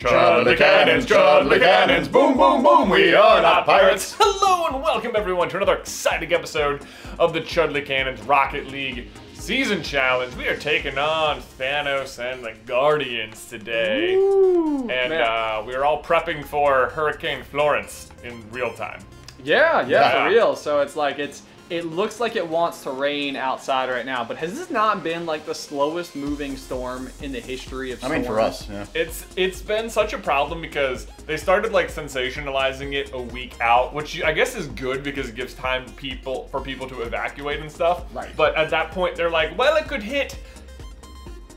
Chudley cannons, Chudley cannons, boom, boom, boom, we are not pirates. Hello and welcome everyone to another exciting episode of the Chudley Cannons Rocket League Season Challenge. We are taking on Thanos and the Guardians today. and uh, we're all prepping for Hurricane Florence in real time. Yeah, yeah, Yeah. for real. So it's like it's it looks like it wants to rain outside right now, but has this not been like the slowest moving storm in the history of I storms? mean, for us, yeah. It's it's been such a problem because they started like sensationalizing it a week out, which I guess is good because it gives time people for people to evacuate and stuff. Right. But at that point, they're like, well, it could hit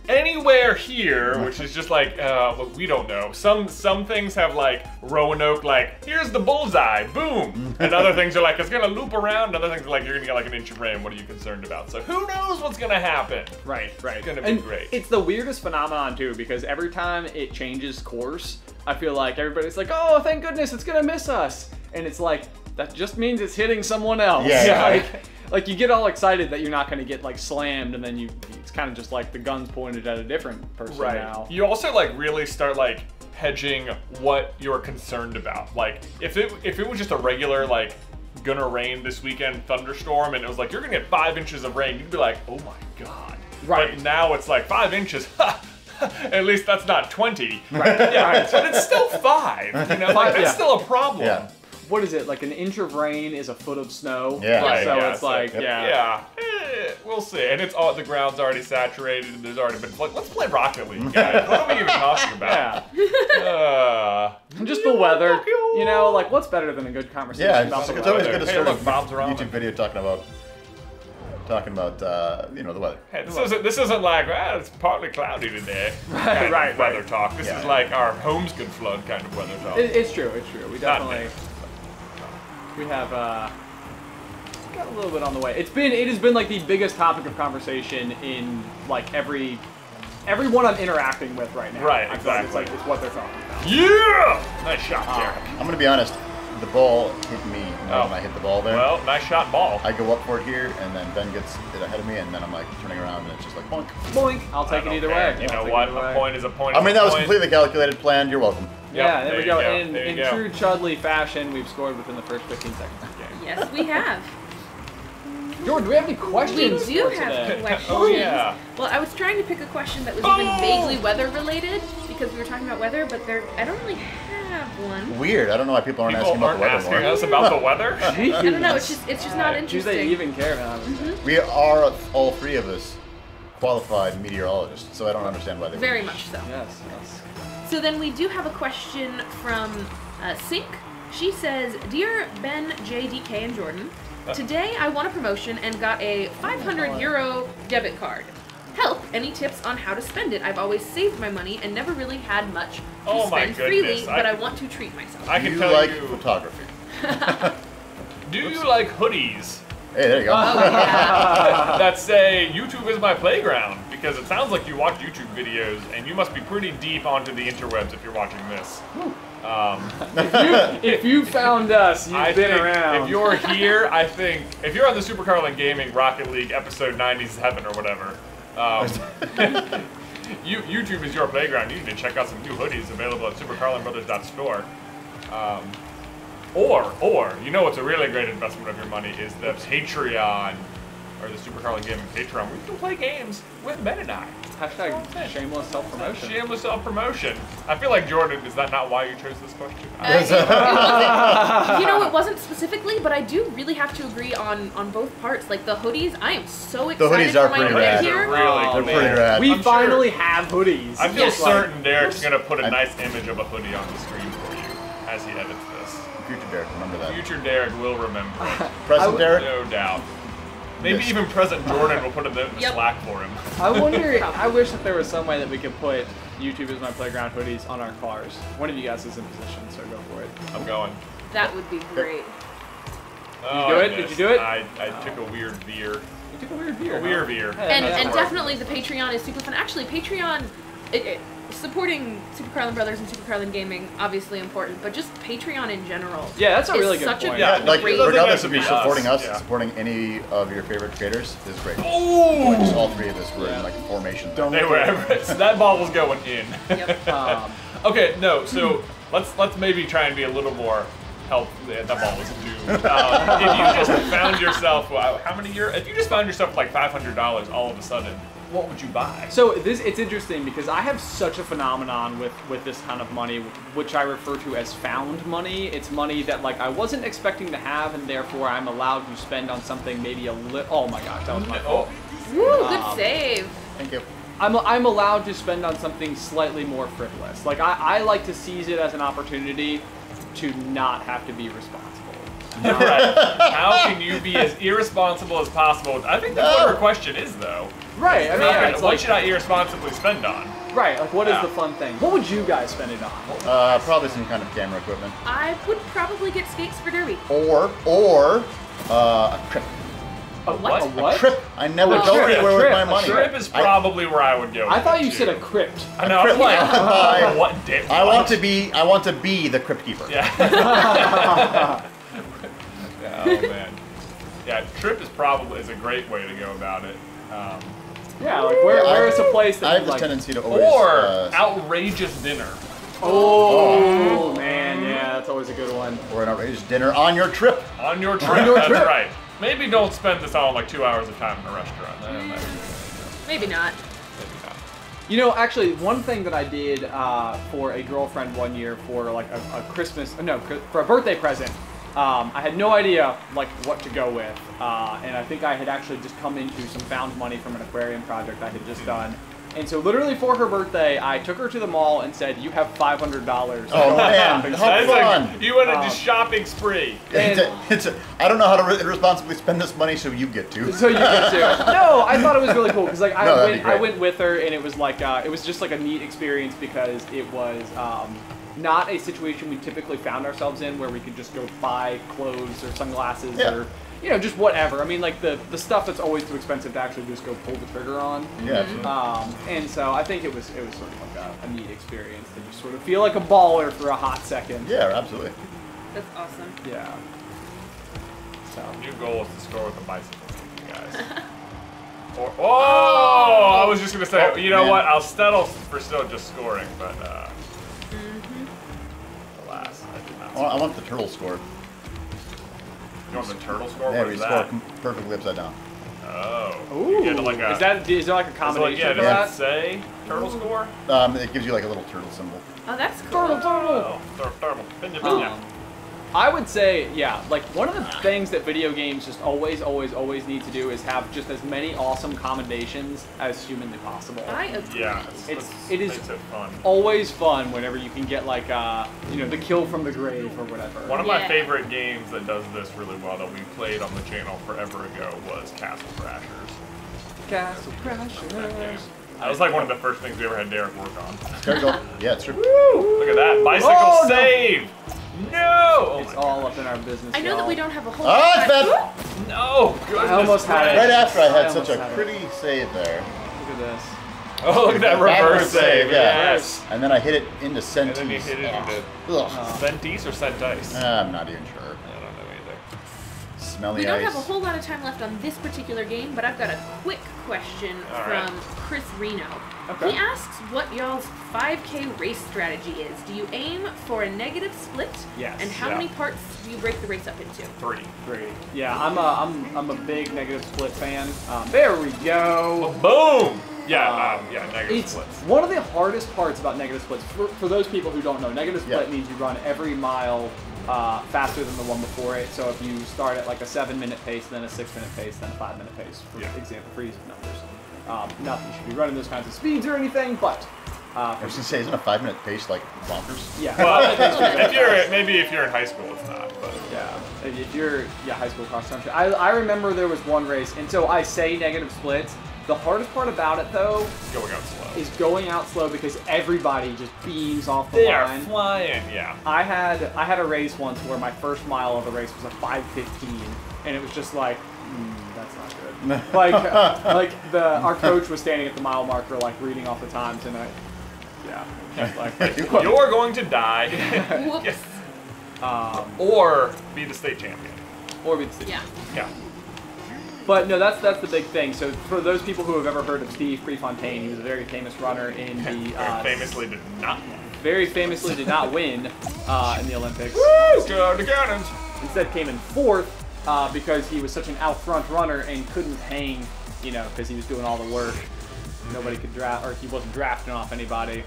anywhere here, which is just like, uh, well, we don't know. Some some things have like Roanoke, like here's the bullseye, boom, and other things are like it's gonna loop around. Other things are like you're gonna get like an inch of rain. What are you concerned about? So who knows what's gonna happen? Right, right. It's gonna be and great. It's the weirdest phenomenon too, because every time it changes course, I feel like everybody's like, "Oh, thank goodness, it's gonna miss us," and it's like that just means it's hitting someone else. Yeah, yeah. like, like you get all excited that you're not gonna get like slammed, and then you it's kind of just like the guns pointed at a different person Right. now. You also like really start like hedging what you're concerned about. Like if it if it was just a regular like gonna rain this weekend thunderstorm and it was like you're gonna get five inches of rain, you'd be like, oh my god. Right. But now it's like five inches. At least that's not 20. Right. Yeah, but it's still five. You know, like that's Yeah. still a problem. Yeah. What is it? Like an inch of rain is a foot of snow. Yeah. Right, So yeah, it's so- like, Yep. yeah. Yeah, eh, we'll see. And it's all the ground's already saturated, and there's already been like, let's play Rocket League, guys. what are we even talking about? Yeah. Uh, Just the weather. You know, like what's better than a good conversation Yeah, about it's, the it's always good to Hey, start look, a Bob's ramen. YouTube video talking about talking about uh, you know the weather. Hey, this isn't this isn't like ah, it's partly cloudy today. kind of right, weather right. talk. This Yeah. is like our homes could flood kind of weather talk. It, it's true. It's true. We definitely me. We have uh got a little bit on the way. It's been it has been like the biggest topic of conversation in like every everyone I'm interacting with right now. Right, I feel like exactly. It's like it's what they're talking about. yeah, nice shot. Derek. I'm gonna be honest. The ball hit me Oh. when I hit the ball there. Well, nice shot, ball. I go up for it here, and then Ben gets it ahead of me, and then I'm like turning around, and it's just like boink. Boink. I'll take it either care. way. You I'll know what? A way. point is a point. I mean, a that was point. completely calculated, planned. You're welcome. Yeah, Yep, there, we go. go. In, in go. true Chudley fashion, we've scored within the first 15 seconds of the game. Yes, we have. Jordan, do we have any questions? We questions do for have today? Oh, questions. Oh, yeah. Well, I was trying to pick a question that was even Oh! vaguely weather related because we were talking about weather, but there I don't really have one. Weird. I don't know why people aren't People asking about aren't the weather asking more. us about the weather. I don't know. It's just it's just not interesting. Do they even care about it? We are all three of us qualified meteorologists, so I don't understand why they. Very wouldn't. much so. Yes, yes. So then we do have a question from uh, Sink. She says, "Dear Ben, JDK, and Jordan, today I won a promotion and got a 500 euro debit card. Help! Any tips on how to spend it? I've always saved my money and never really had much to Oh spend freely, goodness, I but I can- want to treat myself." I can you tell like you. photography? Do you like hoodies Hey, there you go. Oh, yeah. that say YouTube is my playground? Because it sounds like you watch YouTube videos, and you must be pretty deep onto the interwebs if you're watching this. Um, if you found us, you've I been around. if you're here, I think if you're on the Super Carlin Gaming Rocket League episode 97 or whatever, um, you, YouTube is your playground. You need to check out some new hoodies available at supercarlinbrothers.store. Um, or, or, you know what's a really great investment of your money is the Patreon, or the Super Carlin Gaming Patreon, where you can play games with Ben and I. Hashtag shameless self-promotion. Shameless self-promotion. I feel like, Jordan, is that not why you chose this question? Uh, it- it wasn't- you know, it wasn't specifically, but I do really have to agree on on both parts. Like the hoodies, I am so The excited hoodies are for my pretty new rad. gear. Really Oh. They're pretty rad. We I'm sure- finally have hoodies. I feel Yes. certain Derek's gonna put a I- nice image of a hoodie on the screen for you as he edits this. Future Derek, remember that. Future Derek will remember it, Present I- Derek. no doubt. Maybe Yes. even President Jordan will put a note in the Yep. Slack for him. I wonder. I wish that there was some way that we could put YouTube is my playground hoodies on our cars. One of you guys is in position, so go for it. I'm going. That would be great. Oh, do I it? Did you do it? I, I oh. took a weird veer. You took a weird beer. A weird veer. Hey, And and definitely the Patreon is super fun. Actually, Patreon. It, it, supporting Super Carlin Brothers and Super Carlin Gaming obviously important, but just Patreon in general. Yeah, that's a really good such point. A Yeah, Yeah, like great regardless of you're supporting us, us, yeah. supporting any of your favorite creators is great. Oh! Just all three of us were Yeah. in like formation. Don't They were. that ball was going in. Yep. Um, Okay, no. So let's let's maybe try and be a little more help. That ball was doomed. Um, if you just found yourself, wow, how many years? If you just found yourself like five hundred dollars all of a sudden, what would you buy? So this it's interesting because I have such a phenomenon with with this kind of money, which I refer to as found money. It's money that like I wasn't expecting to have, and therefore I'm allowed to spend on something maybe a little. Oh my gosh, that was my fault. Oh, Woo, good Um, save. Thank you. I'm, I'm allowed to spend on something slightly more frivolous. Like I, I like to seize it as an opportunity to not have to be responsible. right. How can you be as irresponsible as possible? I think that's what her question is, though. Right. I mean, yeah, what like should I irresponsibly spend on? right. Like, what is Yeah. the fun thing? What would you guys spend it on? Uh, probably some kind of camera equipment, I would probably get skates for Derby. or or uh, a trip. A what? A what? Trip. I never A go trip, anywhere with trip, my a money. Trip is I- probably where I would go. I thought with you said a crypt. I know. I was trip, like, yeah. what did? I want to be. I want to be the crypt keeper. Yeah. Yeah, oh man. Yeah, trip is probably is a great way to go about it. Um, Yeah. Like, where, I- where is a place that I have you this like? tendency to always. or uh, outrageous dinner. Oh man, yeah, that's always a good one. or an outrageous dinner on your trip. On your trip, On your that's trip. right. Maybe don't spend this all like two hours of time in a restaurant. Maybe, Maybe not. maybe not. You know, actually, one thing that I did uh, for a girlfriend one year for like a, a Christmas, no, for a birthday present, um, I had no idea like what to go with, uh, and I think I had actually just come into some found money from an aquarium project I had just done. And so, literally for her birthday, I took her to the mall and said, "You have five hundred dollars." Oh man, how That's fun! like, you went on Um, a shopping spree. It's a, it's a, I don't know how to re- responsibly spend this money, so you get to. So you get to. No, I thought it was really cool because like I No, that'd be went, I went with her and it was like uh, it was just like a neat experience because it was um, not a situation we typically found ourselves in where we could just go buy clothes or sunglasses Yeah. or you know just whatever. I mean like the the stuff that's always too expensive to actually just go pull the trigger on. Yeah, absolutely. Um, and so I think it was it was sort of like a, a neat experience to just sort of feel like a baller for a hot second. yeah, absolutely. That's awesome. Yeah. So. New goal is to score with a bicycle, guys. or, oh, I was just gonna say, Oh, you know man. what? I'll settle for still just scoring, but uh, Mm-hmm. Alas, I did not. I want, the turtle score. You want the turtle score? Yeah, what we is score that? perfectly upside down. Oh, Ooh. like a, is that is there like a is it like, combination yeah, for does that? it say turtle score? Um, it gives you like a little turtle symbol. Oh, that's cool. Oh, tur- turtle. Binya, binya. Um, I would say, yeah, like one of the things that video games just always, always, always need to do is have just as many awesome commendations as humanly possible. I agree. yeah, It's- it's, it is- it fun. Always fun whenever you can get like, uh, you know, the kill from the grave or whatever. One of my Yeah. favorite games that does this really well that we played on the channel forever ago was Castle Crashers. Castle That Crashers. game. That was like one of the first things we ever had Derek work on. Gotta. Yeah, it's true. Look at that. Bicycle Oh, save! No! Oh It's my all up in our business. I know that we don't have a whole. Oh, it's bad. No! Goodness I almost had it. Right after I I had almost such a had it. pretty save there. Look at this. Oh, look at that Backward reverse save. yeah. Yes. And then I hit it into And Sentis. then you hit it Ugh. into Ugh. Oh. Centis or Centice? Ah, I'm not even sure. I don't know either. Smelly We don't ice. have a whole lot of time left on this particular game, but I've got a quick question All from right. Chris Reno. Okay. He asks what y'all's 5K race strategy is. Do you aim for a negative split? Yes. And how Yeah. many parts do you break the race up into? Three. Three. Yeah, I'm a, I'm, I'm a big negative split fan. Um, there we go. Boom! Yeah, Um, um, yeah, negative It's splits. one of the hardest parts about negative splits. For, for those people who don't know, negative split Yeah. means you run every mile uh, faster than the one before it. So if you start at like a seven minute pace, then a six minute pace, then a five minute pace, for Yeah. example, for easy numbers. Um, not that you should be running those kinds of speeds or anything, but uh, I was gonna say, isn't a five minute pace like bonkers? yeah. Well, if you're maybe if you're in high school, it's not. But Yeah, if if you're yeah high school cross country. I, I remember there was one race, and so I say negative splits. The hardest part about it though going out slow. is going out slow because everybody just beams off the They are line. flying. Yeah. I had I had a race once where my first mile of the race was a 5:15, and it was just like, that's not good. like like the our coach was standing at the mile marker like reading off the times, and I yeah like You're going to die. Whoops. um, or be the state champion. or be the see. Yeah. Yeah. But no, that's that's the big thing. So for those people who have ever heard of Steve Prefontaine, he was a very famous runner in the Very uh, famously did not. very famously did not win uh, in the Olympics. Woo! Go the cannons. Instead, came in fourth uh, because he was such an out front runner and couldn't hang, you know, because he was doing all the work. Nobody could draft, or he wasn't drafting off anybody.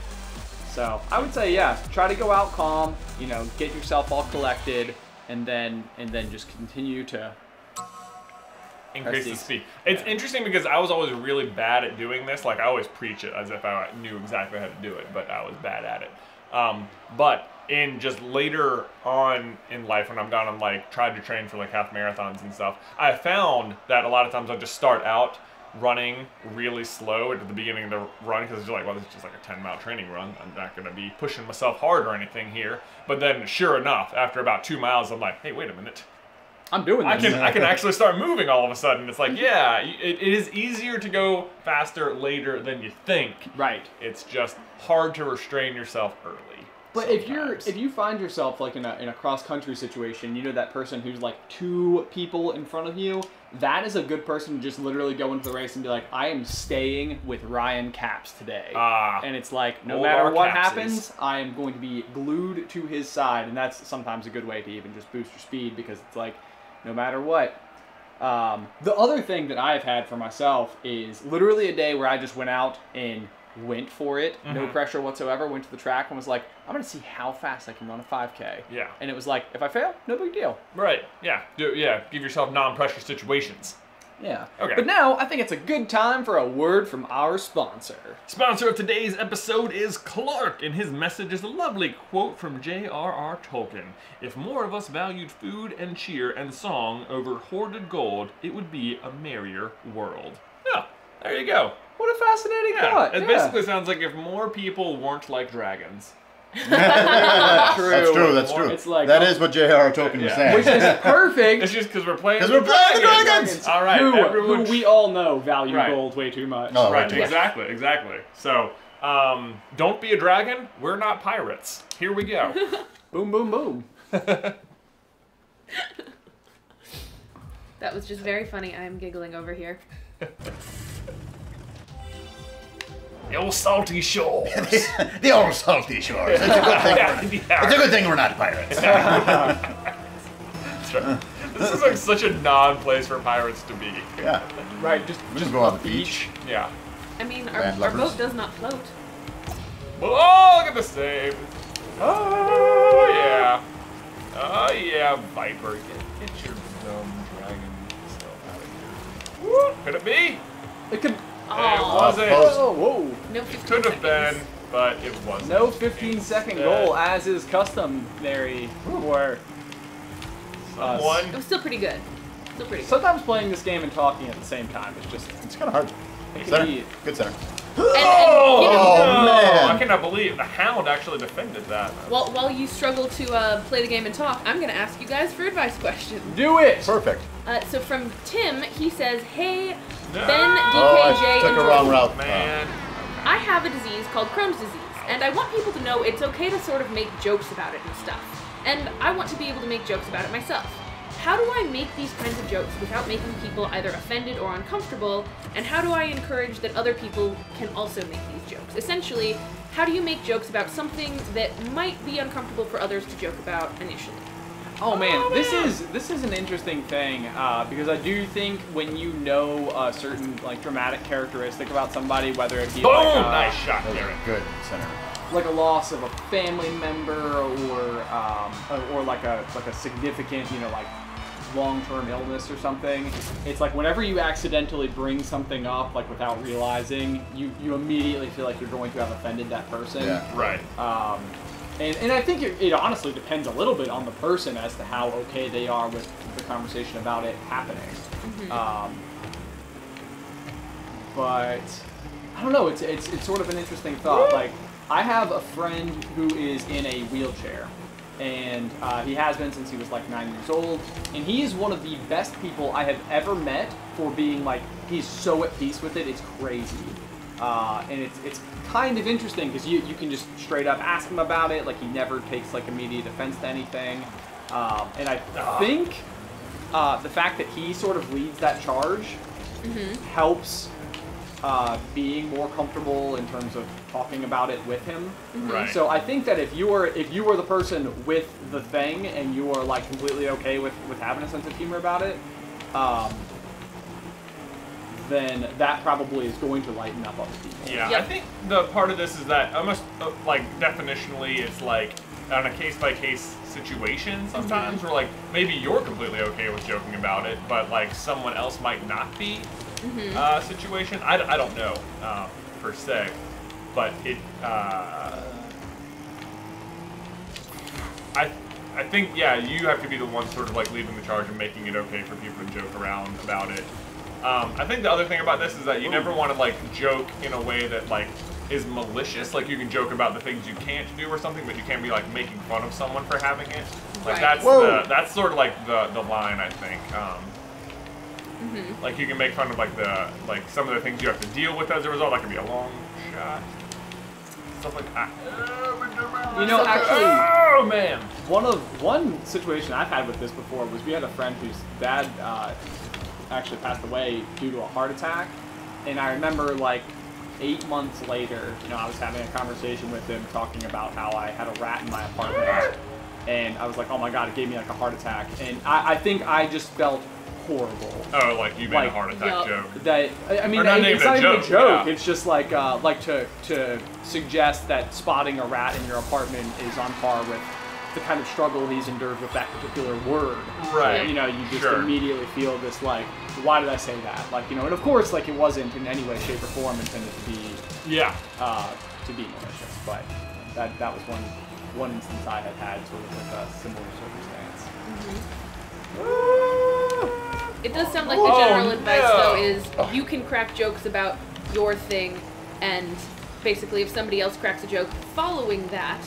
So I would say, yeah, try to go out calm. You know, get yourself all collected, and then and then just continue to. increase the speed. It's interesting because I was always really bad at doing this. Like I always preach it as if I knew exactly how to do it, but I was bad at it. Um, but in just later on in life, when I'm gone and like tried to train for like half marathons and stuff, I found that a lot of times I just start out running really slow at the beginning of the run because it's like, well, this is just like a 10 mile training run. I'm not going to be pushing myself hard or anything here. But then, sure enough, after about two miles, I'm like, hey, wait a minute. I'm doing this. I can I can actually start moving all of a sudden. It's like yeah, it, it is easier to go faster later than you think. right. It's just hard to restrain yourself early. But if you're if you find yourself like in a in a cross country situation, you know that person who's like two people in front of you, that is a good person to just literally go into the race and be like, I am staying with Ryan Caps today. Ah. and it's like no matter what happens, I am going to be glued to his side, and that's sometimes a good way to even just boost your speed because it's like no matter what. Um, the other thing that I've had for myself is literally a day where I just went out and went for it, no Mhm. pressure whatsoever. Went to the track and was like, I'm gonna see how fast I can run a 5K. Yeah. And it was like, if I fail, no big deal. Right. Yeah. Do, yeah. Give yourself non-pressure situations. Yeah. Okay. But now I think it's a good time for a word from our sponsor. Sponsor of today's episode is Clark, and his message is a lovely quote from J.R.R. Tolkien. If more of us valued food and cheer and song over hoarded gold, it would be a merrier world. Yeah, there you go. What a fascinating Yeah, thought. it yeah. basically sounds like if more people weren't like dragons. That's true. That's More- true. it's like- that is what J.R.R. Tolkien was saying. Which is perfect. It's just because we're playing. Because we're playing the dragons! All right, who, everyone. who we all know value Right. gold way too much. Oh, right, Yeah. exactly, exactly. So, um, don't be a dragon. We're not pirates. Here we go. Boom, boom, boom. That was just very funny. I'm giggling over here. The old salty shores. the old salty shores. It's a good thing. yeah, It's a good thing we're not pirates. Right. This is like such a non-place for pirates to be. Yeah. Right, just We just just go on the beach. Yeah. I mean, our, our boat does not float. Well, oh, look at the save. Oh yeah. Oh yeah, Viper, get, get your dumb dragon stuff out of here. Woo, Could it be? It could. It Oh, wasn't. Oh, whoa. no 15 Could have been, but it wasn't. No 15 second Instead, goal, as is customary for us. Someone. It was still pretty good. Still pretty good. Sometimes playing this game and talking at the same time is just. It's kind of hard. It Center. Good center. And, and, you know, Oh, no, man. I cannot believe the Hound actually defended that. while, while you struggle to uh, play the game and talk, I'm going to ask you guys for advice questions. do it! Perfect. Uh, so from Tim, he says, Hey, No. Ben, Oh, DKJ, I took and a wrong route. Man. Oh. I have a disease called Crohn's disease, and I want people to know it's okay to sort of make jokes about it and stuff. And I want to be able to make jokes about it myself. How do I make these kinds of jokes without making people either offended or uncomfortable? And how do I encourage that other people can also make these jokes? Essentially, how do you make jokes about something that might be uncomfortable for others to joke about initially? Oh man, this is this is an interesting thing uh, because I do think when you know a certain like dramatic characteristic about somebody, whether it be Boom! like, uh, nice shot, That Garrett. a good center. like a loss of a family member or um, or like a like a significant you know like long-term illness or something it's like whenever you accidentally bring something up like without realizing you you immediately feel like you're going to have offended that person Yeah. Right. um, and, and I think it, it honestly depends a little bit on the person as to how okay they are with the conversation about it happening. Um, but I don't know. It's, it's it's sort of an interesting thought. Like I have a friend who is in a wheelchair, and uh, he has been since he was like nine years old. And he is one of the best people I have ever met for being like he's so at peace with it. It's crazy. Uh, and it's it's kind of interesting because you, you can just straight up ask him about it. Like he never takes like immediate offense to anything. Um, and I think uh, the fact that he sort of leads that charge helps uh, being more comfortable in terms of talking about it with him. Right. So I think that if you were if you were the person with the thing and you are like completely okay with with having a sense of humor about it, um, then that probably is going to lighten up other people. Yeah, I think the part of this is that almost uh, like definitionally, it's like on a case by case situation sometimes where like maybe you're completely okay with joking about it, but like someone else might not be. Uh, situation I don't know uh, per se, but it uh, I I think yeah you have to be the one sort of like leading the charge and making it okay for people to joke around about it. Um, I think the other thing about this is that you never want to like joke in a way that like is malicious. Like you can joke about the things you can't do or something, but you can't be like making fun of someone for having it. Like Right. that's Whoa. the that's sort of like the the line I think. Um, Like you can make fun of like the like some of the things you have to deal with as a result. That could be a long shot, stuff like that. You know, actually, oh man. one of one situation I've had with this before was we had a friend whose dad uh, actually passed away due to a heart attack, and I remember like eight months later, you know, I was having a conversation with him talking about how I had a rat in my apartment, and I was like, oh my god, it gave me like a heart attack, and I, I think I just felt horrible. Oh, like you made Like, a heart attack yup. joke. That I I mean, not it- even it's a not even a joke, joke. yeah. It's just like uh, like to to suggest that spotting a rat in your apartment is on par with the kind of struggle he's endured with that particular word. Right. You know, you just Sure. immediately feel this like, why did I say that? Like, you know, and of course, like it wasn't in any way, shape, or form intended to be Yeah. uh, to be malicious, but that that was one one instance I had had sort of with a similar circumstance. It does sound like the Oh, general advice no. though is you can crack jokes about your thing, and basically if somebody else cracks a joke following that,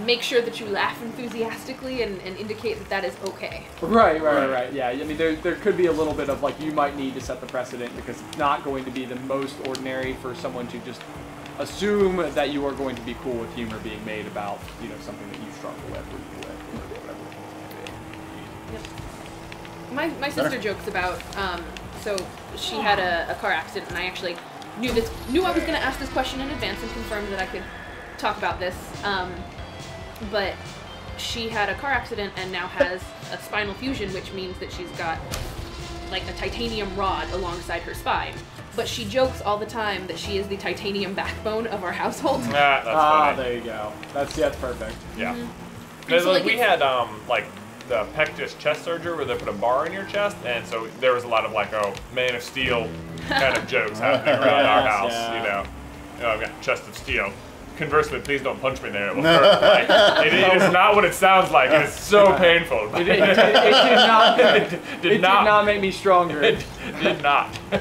make sure that you laugh enthusiastically and, and indicate that that is okay. Right, right, right, Right. right. Yeah, I mean, there, there could be a little bit of like you might need to set the precedent because it's not going to be the most ordinary for someone to just assume that you are going to be cool with humor being made about you know something that you struggle with or deal with or whatever. it may be. My, my sister jokes about um, so she had a, a car accident and I actually knew this knew I was going to ask this question in advance and confirmed that I could talk about this. Um, but she had a car accident and now has a spinal fusion, which means that she's got like a titanium rod alongside her spine. But she jokes all the time that she is the titanium backbone of our household. Nah, that's Ah, funny. there you go. That's that's perfect. Yeah. And Because so, like, like, we had um like the pectus chest surgery where they put a bar in your chest, and so there was a lot of like oh Man of Steel kind of jokes happening around our house. yeah. You know, oh, I've got chest of steel. Conversely, please don't punch me there. It, will hurt. Like, it, it is not what it sounds like. It is so painful. It, it, it, it did not. It It did did not. not make me stronger. It did not.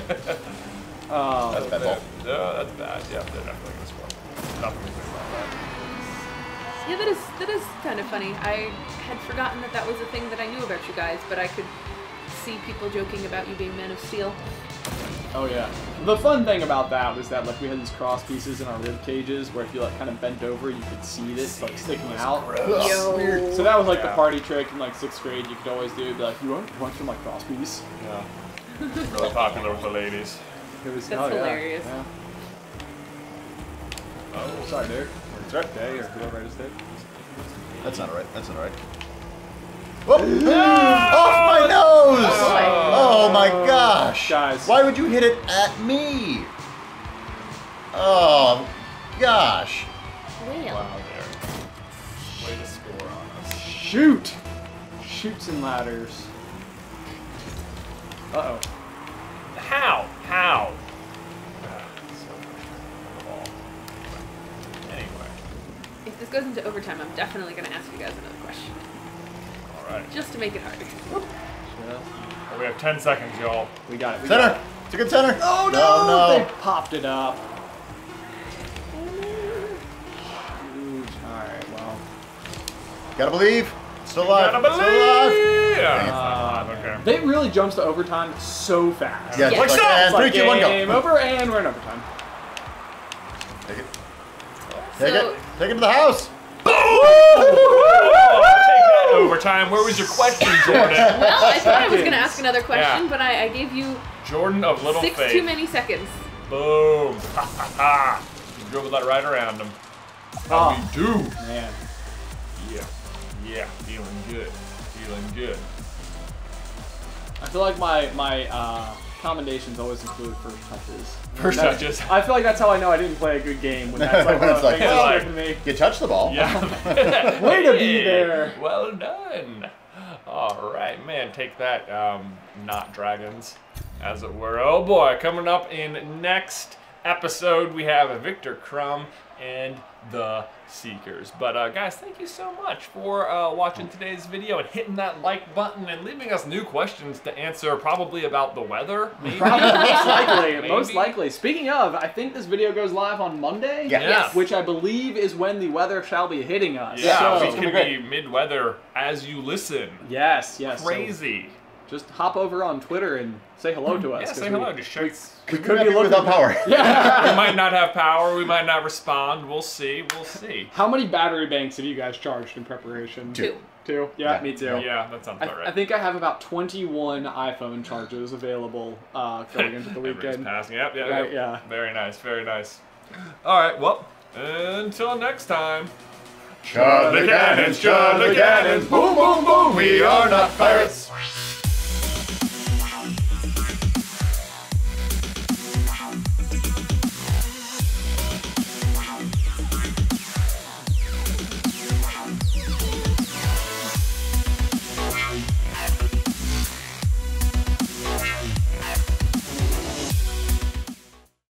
Um, That's bad ball. No, that's bad. Yeah, they're definitely gonna score. Nothing to think about that. Yeah, that is that is kind of funny. I had forgotten that that was a thing that I knew about you guys, but I could see people joking about you being Men of Steel. Oh yeah. The fun thing about that was that like we had these cross pieces in our rib cages where if you like kind of bent over, you could see this like sticking out. So that was like the party trick in like sixth grade. You could always do. Be like, you want, you want some like cross piece? Yeah. Really popular with the ladies. It was That's oh, hilarious. Yeah. Oh. Sorry, Derek. It's right there. Or whoever I just did. That's not right. That's not right. Whoop! Oh! Off my oh! nose! Oh my gosh! Guys. Why would you hit it at me? Oh, gosh. Well, Wow, there. Way to score on us. Shoot! Shoots and ladders. Uh oh. How? How? So frustrating. The ball. Anyway, if this goes into overtime, I'm definitely going to ask you guys another question, all right. just to make it harder. Well, we have 10 seconds, y'all. We got it. We got Center! it. It's a good center! Oh no! no! They popped it up. Alright, well. Gotta believe. Still alive. Gotta Still alive. believe! Yeah, Dang it. it's not alive, okay. They really jumps to overtime so fast. Yeah, it's Yeah. like, Like that. and It's like three, two, one, game go. over, and we're in overtime. Take it. Take So- it. Take it to the house. Oh, take that overtime. Where was your question, Jordan? Well, I thought I was going to ask another question, Yeah. but I, I gave you Jordan of Little six Faith. too many seconds. Boom. Ha ha ha. You dribble that right around him. How Oh. we do. Man. Yeah. Yeah. Feeling good. Feeling good. I feel like my my uh, commendations always include first touches. First That's- touches. I feel like that's how I know I didn't play a good game when that's like When it's like, well, stricken me. You touched the ball. Yeah. Way to be there. Well done. All right, man. Take that, um, not dragons, as it were. Oh boy, coming up in next episode, we have Viktor Krum and the Seekers. But uh, guys, thank you so much for uh, watching today's video and hitting that like button and leaving us new questions to answer, probably about the weather. Maybe. Probably most likely. Maybe. Most likely. Speaking of, I think this video goes live on Monday. Yeah. Yes. Which I believe is when the weather shall be hitting us. Yeah, So- we it's gonna could be be mid-weather as you listen. Yes, yes. so Crazy. Just hop over on Twitter and say hello to us. Yeah, 'cause say we- hello. Just check. We could could be be looking- without power. Yeah. we might not have power. We might not respond. We'll see. We'll see. How many battery banks have you guys charged in preparation? Two. Two? Yeah, Yeah. me too. Yeah, that sounds I, about right. I think I have about 21 iPhone charges available uh, going into the weekend. passing. Yep, yep, Right, yep. yeah. Very nice. Very nice. All right. Well, until next time. Chudley cannons, Chudley cannons, boom, boom, boom. We are not pirates.